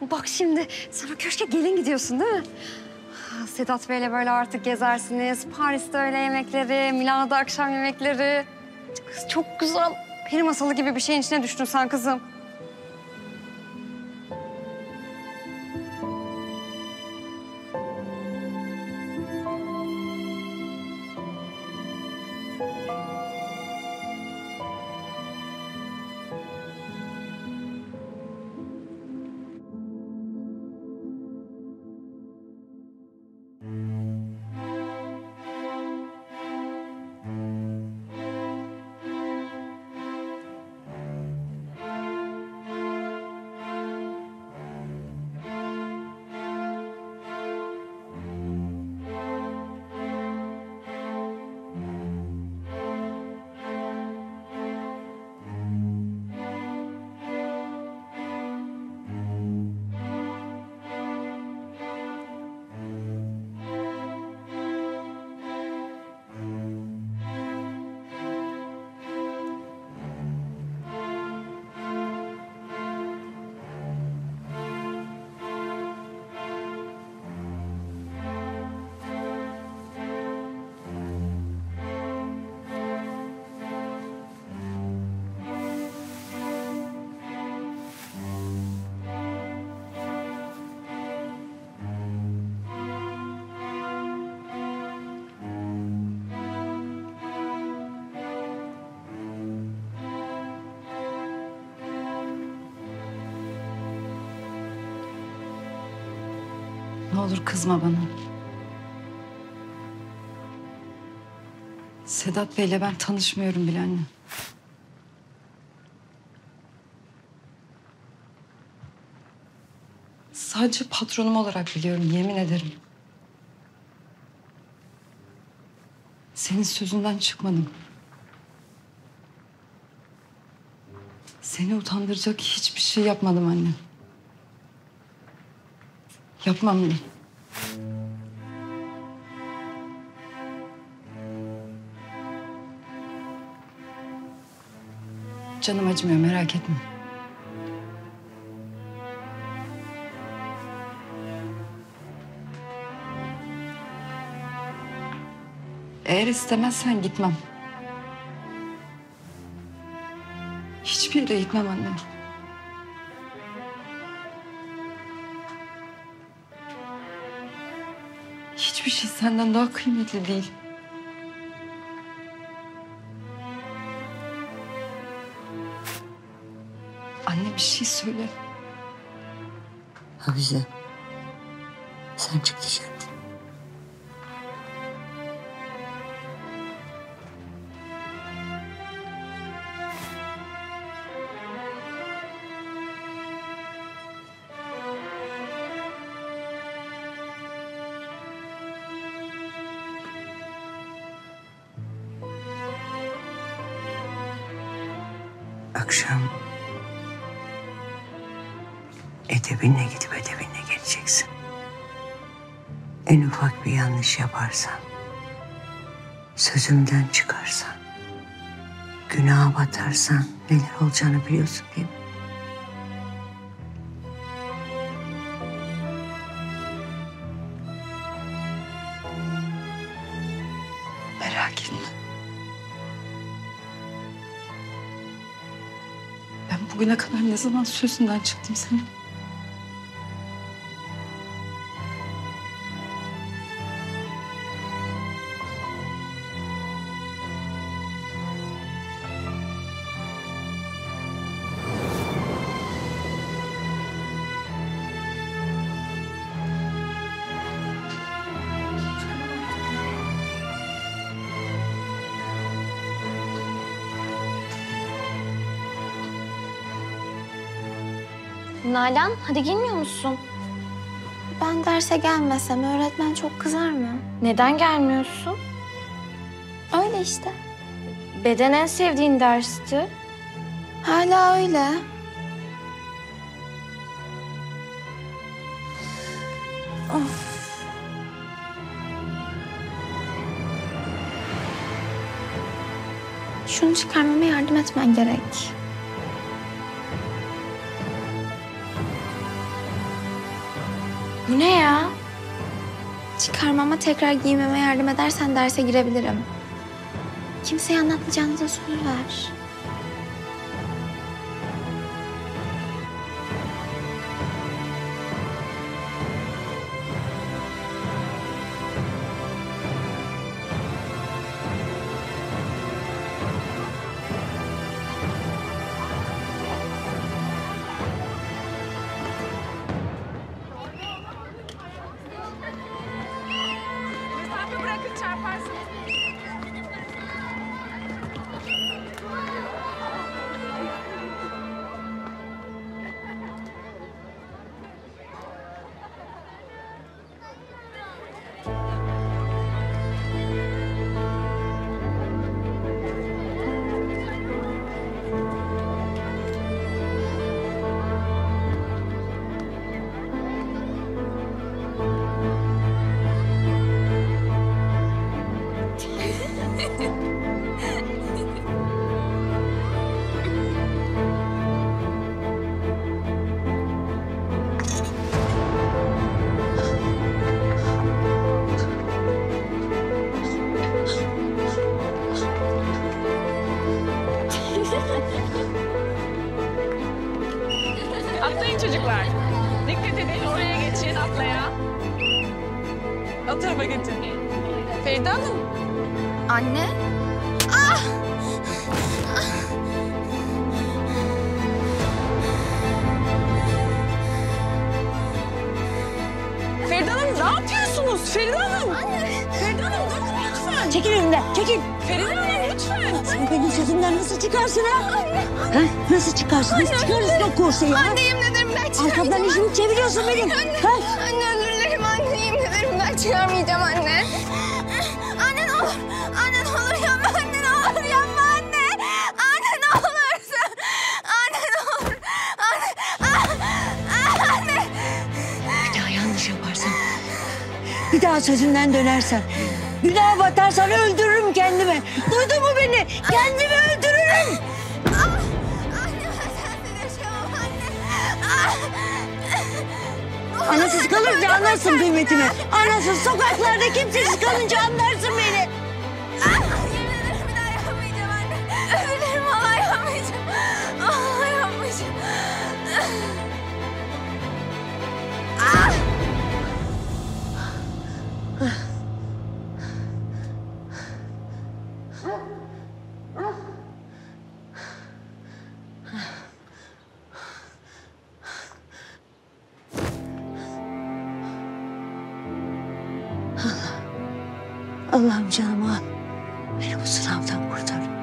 Bak şimdi sen o köşke gelin gidiyorsun değil mi? Sedat Bey'le böyle artık gezersiniz. Paris'te öğle yemekleri, Milano'da akşam yemekleri. Kız çok güzel. Peri masalı gibi bir şeyin içine düştün sen kızım. Ne olur kızma bana. Sedat Bey'le ben tanışmıyorum bile anne. Sadece patronum olarak biliyorum, yemin ederim. Senin sözünden çıkmadım. Seni utandıracak hiçbir şey yapmadım anne. Yapmam bile. Canım acımıyor merak etme. Eğer istemezsen gitmem. Hiçbir yere gitmem annem. Hiçbir şey senden daha kıymetli değil. Anne bir şey söyle. Hafize. Sen çık dışarı. Akşam edebinle gidip edebinle geleceksin. En ufak bir yanlış yaparsan, sözümden çıkarsan, günaha batarsan neler olacağını biliyorsun değil mi? Merak etme. Bugüne kadar ne zaman sözünden çıktım senin? Nalan hadi gelmiyor musun? Ben derse gelmesem öğretmen çok kızar mı? Neden gelmiyorsun? Öyle işte. Beden en sevdiğin dersti. Hala öyle. Of. Şunu çıkarmama yardım etmen gerek. Bu ne ya? Çıkarmama tekrar giymeme yardım edersen derse girebilirim. Kimseye anlatmayacağını da söz ver. Feride Hanım. Anne? Feride Hanım ne yapıyorsunuz? Feride Hanım. Feride Hanım durun lütfen. Çekil önümden, çekil. Feride Hanım lütfen. Sen benim sözümden nasıl çıkarsın ha? Ha? Nasıl çıkarsın? Nasıl çıkarırsın o korseyi ha? Anne yemin ederim ben çıkarmayacağım. Arkamdan işimi çeviriyorsun benim. Ha? Anne özür dilerim anne yemin ederim ben çıkarmayacağım anne. Anne ne olur. Ne olur yapma anne ne olur yapma anne. Anne ne olursun. Anne ne olur. Anne. Ah, Anne. Bir daha yanlış yaparsan, bir daha sözünden dönersen, günaha batarsan öldürürüm kendimi. Duydun mu beni? Kendimi öldürürüm. Anne ben sensiz yaşayamam anne. Ah. Anasız kalınca anlarsın kıymetimi. Anasız sokaklarda kimsesiz kalınca anlarsın beni. Allah'ım canımı al. Beni bu sınavdan kurtar.